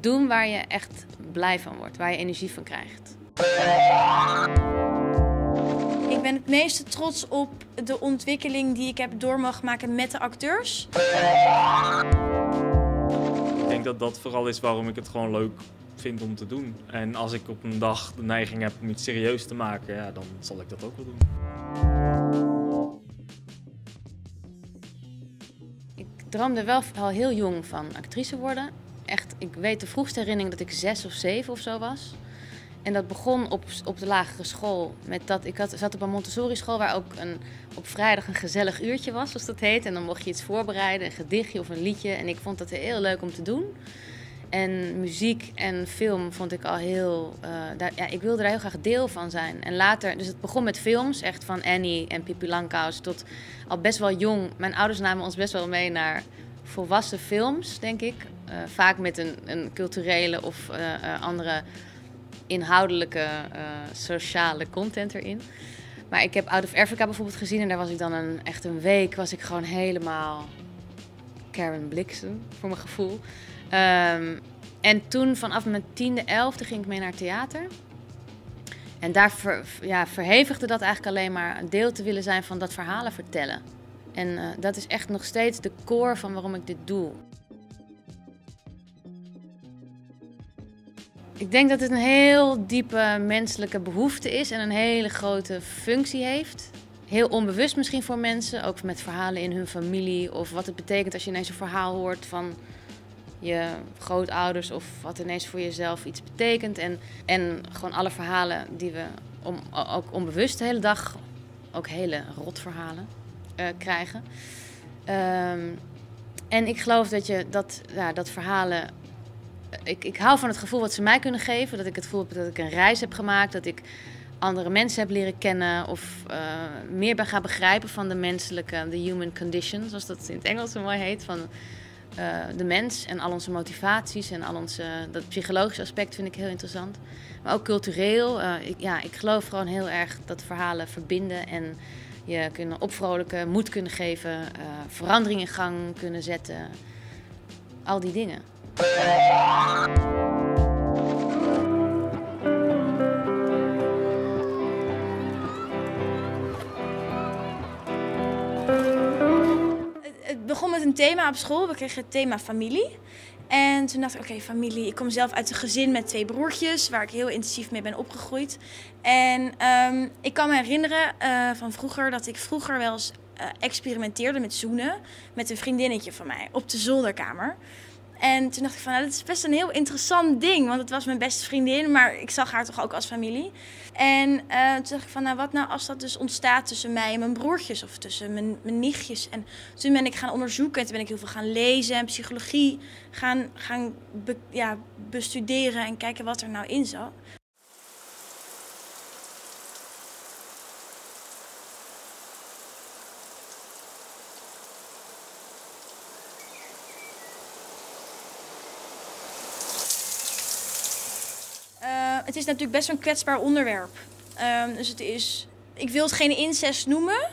doen waar je echt blij van wordt, waar je energie van krijgt. Ik ben het meeste trots op de ontwikkeling die ik heb door mogen maken met de acteurs. Ik denk dat dat vooral is waarom ik het gewoon leuk vind om te doen. En als ik op een dag de neiging heb om iets serieus te maken, ja, dan zal ik dat ook wel doen. Ik droomde wel al heel jong van actrice worden. Echt, ik weet de vroegste herinnering dat ik zes of zeven of zo was. En dat begon op, op de lagere school met dat ik had, zat op een Montessori school waar ook een, op vrijdag een gezellig uurtje was, zoals dat heet. En dan mocht je iets voorbereiden, een gedichtje of een liedje. En ik vond dat heel leuk om te doen. En muziek en film vond ik al heel. Uh, daar, ja, ik wilde daar heel graag deel van zijn. En later, dus het begon met films, echt van Annie en Pippi tot al best wel jong. Mijn ouders namen ons best wel mee naar volwassen films, denk ik. Uh, vaak met een, een culturele of uh, andere inhoudelijke sociale content erin. Maar ik heb Out of Africa bijvoorbeeld gezien en daar was ik dan een, echt een week, was ik gewoon helemaal Karen Blixen voor mijn gevoel. Um, en toen vanaf mijn tiende, elfde ging ik mee naar theater. En daar ja, verhevigde dat eigenlijk alleen maar een deel te willen zijn van dat verhalen vertellen. En uh, dat is echt nog steeds de core van waarom ik dit doe. Ik denk dat het een heel diepe menselijke behoefte is en een hele grote functie heeft. Heel onbewust misschien voor mensen, ook met verhalen in hun familie of wat het betekent als je ineens een verhaal hoort van je grootouders of wat ineens voor jezelf iets betekent. En, en gewoon alle verhalen die we om, ook onbewust de hele dag, ook hele rotverhalen, uh, krijgen. Um, en ik geloof dat je dat, ja, dat verhalen. Ik, ik hou van het gevoel wat ze mij kunnen geven. Dat ik het gevoel heb dat ik een reis heb gemaakt. Dat ik andere mensen heb leren kennen. Of uh, meer ben gaan begrijpen van de menselijke, de human condition. Zoals dat in het Engels zo mooi heet. Van, de mens en al onze motivaties en al onze, dat psychologische aspect vind ik heel interessant. Maar ook cultureel. Ik, ja, ik geloof gewoon heel erg dat verhalen verbinden en je kunnen opvrolijken, moed kunnen geven, uh, verandering in gang kunnen zetten. Al die dingen. het begon met een thema op school. We kregen het thema familie. En toen dacht ik, oké, familie. Ik kom zelf uit een gezin met twee broertjes, waar ik heel intensief mee ben opgegroeid. En um, ik kan me herinneren uh, van vroeger dat ik vroeger wel eens uh, experimenteerde met zoenen met een vriendinnetje van mij op de zolderkamer. En toen dacht ik van, nou, dat is best een heel interessant ding. Want het was mijn beste vriendin, maar ik zag haar toch ook als familie. En uh, toen dacht ik van, nou, wat nou als dat dus ontstaat tussen mij en mijn broertjes of tussen mijn, mijn nichtjes. En toen ben ik gaan onderzoeken en toen ben ik heel veel gaan lezen en psychologie gaan, gaan ja, bestuderen en kijken wat er nou in zat. Het is natuurlijk best een kwetsbaar onderwerp. Um, dus het is, ik wil het geen incest noemen,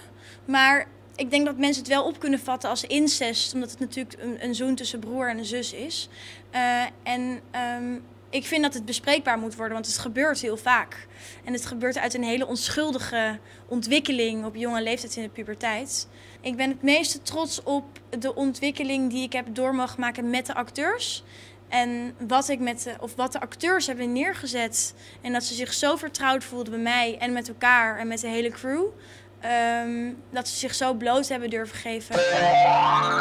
maar ik denk dat mensen het wel op kunnen vatten als incest, omdat het natuurlijk een, een zoon tussen broer en een zus is. Uh, en um, ik vind dat het bespreekbaar moet worden, want het gebeurt heel vaak. En het gebeurt uit een hele onschuldige ontwikkeling op jonge leeftijd in de puberteit. Ik ben het meeste trots op de ontwikkeling die ik heb door mogen maken met de acteurs. En wat, ik met de, of wat de acteurs hebben neergezet. En dat ze zich zo vertrouwd voelden bij mij en met elkaar en met de hele crew. Um, dat ze zich zo bloot hebben durven geven. Ah,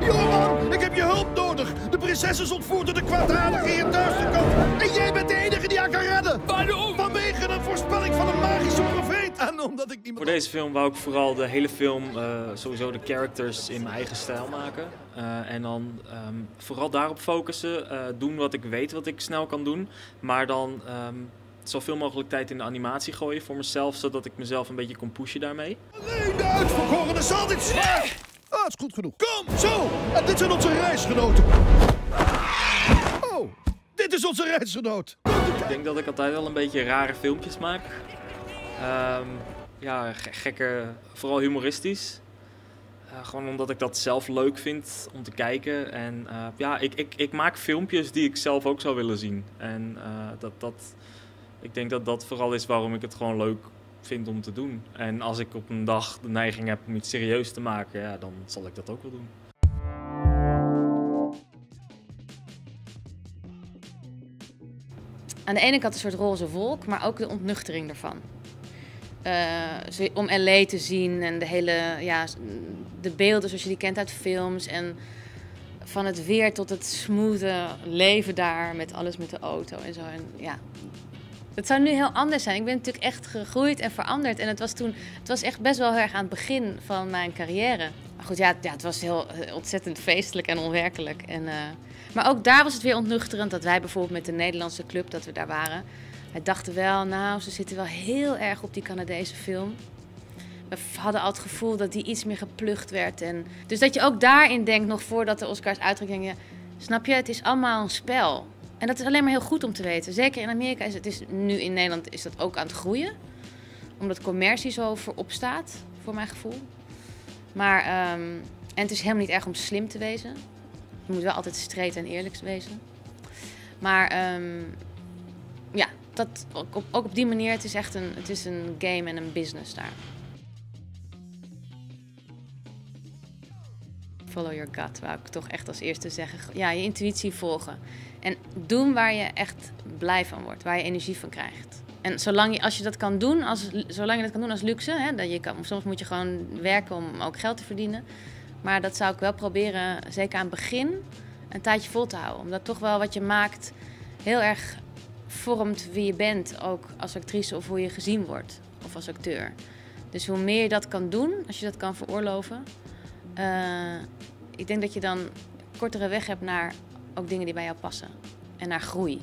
jongeman, ik heb je hulp nodig. De prinses is ontvoerd door de kwaadaardige hier thuis gekomen. En jij bent de enige die haar kan redden. Waarom? Vanwege een voorspelling van een magische omdat ik niet Voor deze film wou ik vooral de hele film, uh, sowieso de characters in mijn eigen stijl maken. Uh, en dan um, vooral daarop focussen. Uh, doen wat ik weet wat ik snel kan doen. Maar dan um, zoveel mogelijk tijd in de animatie gooien voor mezelf. Zodat ik mezelf een beetje kon pushen daarmee. Alleen de uitverkorene zal dit slag! Ah, is goed genoeg. Kom, zo! En dit zijn onze reisgenoten. Oh, dit is onze reisgenoot. Ik denk dat ik altijd wel een beetje rare filmpjes maak. Um, ja, gekke, vooral humoristisch. Uh, gewoon omdat ik dat zelf leuk vind om te kijken. En uh, ja, ik, ik, ik maak filmpjes die ik zelf ook zou willen zien. En uh, dat, dat, ik denk dat dat vooral is waarom ik het gewoon leuk vind om te doen. En als ik op een dag de neiging heb om iets serieus te maken, ja, dan zal ik dat ook wel doen. Aan de ene kant een soort roze wolk, maar ook de ontnuchtering ervan. Uh, om LA te zien en de hele, ja, de beelden zoals je die kent uit films. En van het weer tot het smoothe leven daar met alles met de auto en zo. En ja, het zou nu heel anders zijn. Ik ben natuurlijk echt gegroeid en veranderd. En het was toen, het was echt best wel heel erg aan het begin van mijn carrière. Maar goed, ja, ja het was heel eh, ontzettend feestelijk en onwerkelijk. En, uh, maar ook daar was het weer ontnuchterend dat wij bijvoorbeeld met de Nederlandse club, dat we daar waren. Wij dachten wel, nou, ze zitten wel heel erg op die Canadese film. We hadden al het gevoel dat die iets meer geplucht werd. En dus dat je ook daarin denkt, nog voordat de Oscars uitgekomen snap je, het is allemaal een spel. En dat is alleen maar heel goed om te weten. Zeker in Amerika is het nu in Nederland is dat ook aan het groeien. Omdat commercie zo voorop staat, voor mijn gevoel. Maar, um, en het is helemaal niet erg om slim te wezen. Je moet wel altijd straight en eerlijk wezen. Maar um, ja, dat, ook, op, ook op die manier, het is echt een, het is een game en een business daar. Follow your gut, wou ik toch echt als eerste zeggen. Ja, je intuïtie volgen. En doen waar je echt blij van wordt, waar je energie van krijgt. En zolang je, als je dat kan doen, als, zolang je dat kan doen als luxe, hè, dat je kan, soms moet je gewoon werken om ook geld te verdienen. Maar dat zou ik wel proberen, zeker aan het begin, een tijdje vol te houden. Omdat toch wel wat je maakt heel erg vormt wie je bent, ook als actrice of hoe je gezien wordt, of als acteur. Dus hoe meer je dat kan doen, als je dat kan veroorloven, uh, ik denk dat je dan kortere weg hebt naar ook dingen die bij jou passen en naar groei.